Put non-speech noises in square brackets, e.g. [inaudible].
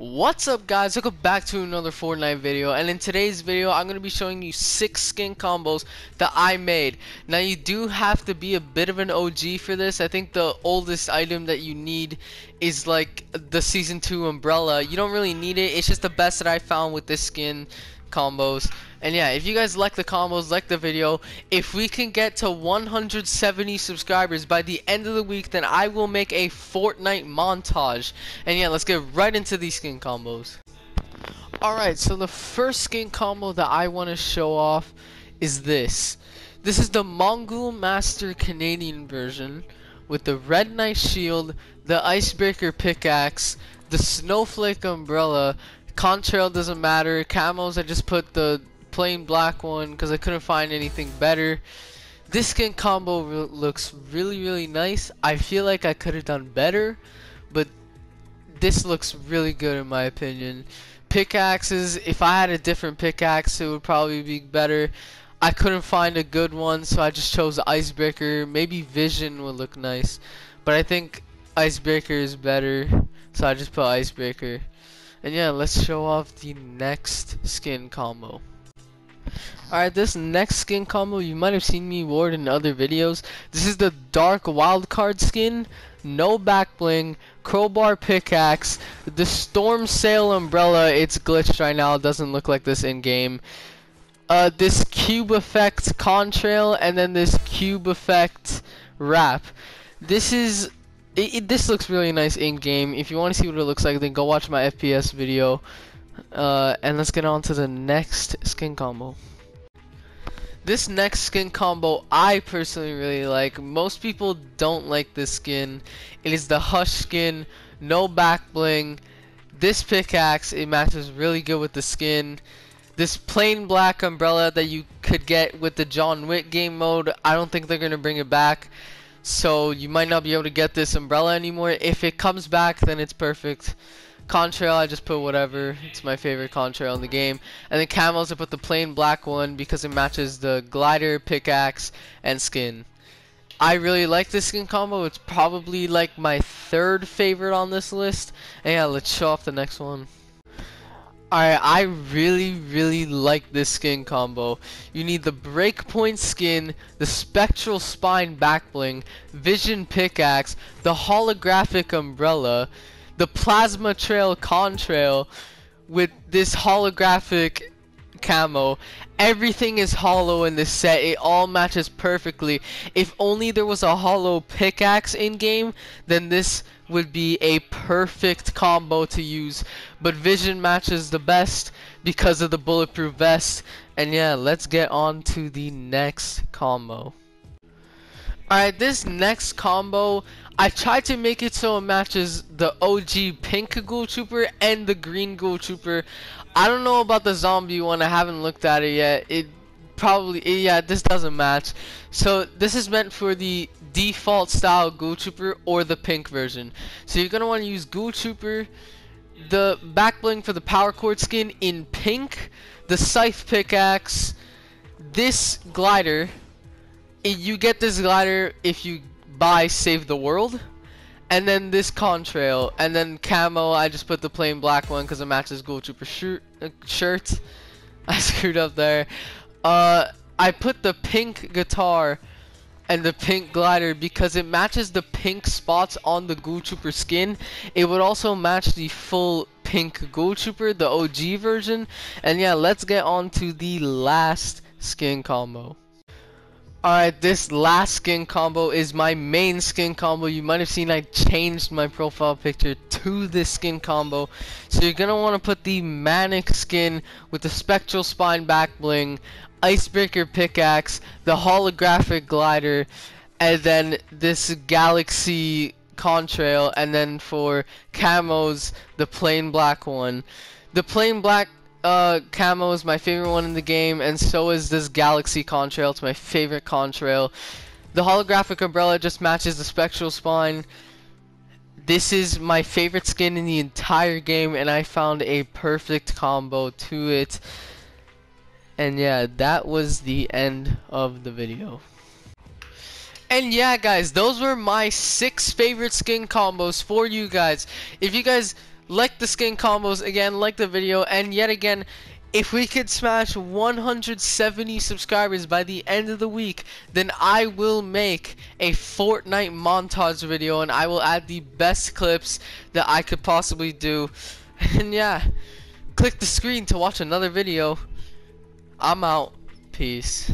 What's up guys, welcome back to another Fortnite video and in today's video I'm going to be showing you 6 skin combos that I made. Now you do have to be a bit of an OG for this, I think the oldest item that you need is like the season 2 umbrella. You don't really need it, it's just the best that I found with this skin combos. And yeah, if you guys like the combos, like the video, if we can get to 170 subscribers by the end of the week, then I will make a Fortnite montage. And yeah, let's get right into these skin combos. Alright, so the first skin combo that I want to show off is this. This is the Mogul Master Canadian version with the Red Knight Shield, the Icebreaker Pickaxe, the Snowflake Umbrella, Contrail doesn't matter, camos I just put the plain black one because I couldn't find anything better. This skin combo re looks really really nice. I feel like I could have done better, but this looks really good in my opinion. Pickaxes, if I had a different pickaxe it would probably be better. I couldn't find a good one so I just chose Icebreaker. Maybe Vision would look nice, but I think Icebreaker is better so I just put Icebreaker. And yeah, let's show off the next skin combo. Alright, this next skin combo, you might have seen me ward in other videos. This is the Dark Wildcard skin, no back bling, crowbar pickaxe, the Storm Sail umbrella, it's glitched right now, it doesn't look like this in-game. Uh, this cube effect contrail, and then this cube effect wrap. This is, it, it, this looks really nice in-game. If you want to see what it looks like, then go watch my FPS video. Uh, and let's get on to the next skin combo. This next skin combo I personally really like. Most people don't like this skin. It is the Hush skin, no back bling. This pickaxe, it matches really good with the skin. This plain black umbrella that you could get with the John Wick game mode, I don't think they're going to bring it back. So you might not be able to get this umbrella anymore. If it comes back, then it's perfect. Contrail, I just put whatever. It's my favorite contrail in the game. And then camels I put the plain black one because it matches the glider, pickaxe, and skin. I really like this skin combo. It's probably like my third favorite on this list. And yeah, let's show off the next one. Alright, I really, really like this skin combo. You need the breakpoint skin, the spectral spine backbling, vision pickaxe, the holographic umbrella, the plasma trail contrail with this holographic camo. Everything is hollow in this set. It all matches perfectly. If only there was a hollow pickaxe in game, then this would be a perfect combo to use. But Vision matches the best because of the bulletproof vest. And yeah, let's get on to the next combo. Alright, this next combo, I tried to make it so it matches the OG pink Ghoul Trooper and the green Ghoul Trooper. I don't know about the zombie one, I haven't looked at it yet. It probably, yeah, this doesn't match. So this is meant for the default style Ghoul Trooper or the pink version. So you're going to want to use Ghoul Trooper, the back bling for the Power Chord skin in pink, the scythe pickaxe, this glider. You get this glider if you buy Save the World. And then this contrail, and then camo, I just put the plain black one because it matches Ghoul Trooper shirt. Uh, shirt. [laughs] I screwed up there. Uh, I put the pink guitar and the pink glider because it matches the pink spots on the Ghoul Trooper skin. It would also match the full pink Ghoul Trooper, the OG version. And yeah, let's get on to the last skin combo. Alright, this last skin combo is my main skin combo. You might have seen I changed my profile picture to this skin combo. So you're going to want to put the Manic skin with the Spectral Spine back bling, Icebreaker pickaxe, the Holographic glider, and then this Galaxy contrail, and then for camos, the plain black one. The plain black uh, camo is my favorite one in the game, and so is this Galaxy Contrail. It's my favorite contrail. The holographic umbrella just matches the spectral spine. This is my favorite skin in the entire game, and I found a perfect combo to it. And yeah, that was the end of the video. And yeah, guys, those were my six favorite skin combos for you guys. If you guys like the skin combos again, like the video, and yet again, if we could smash 170 subscribers by the end of the week, then I will make a Fortnite montage video and I will add the best clips that I could possibly do. [laughs] And yeah, click the screen to watch another video. I'm out. Peace.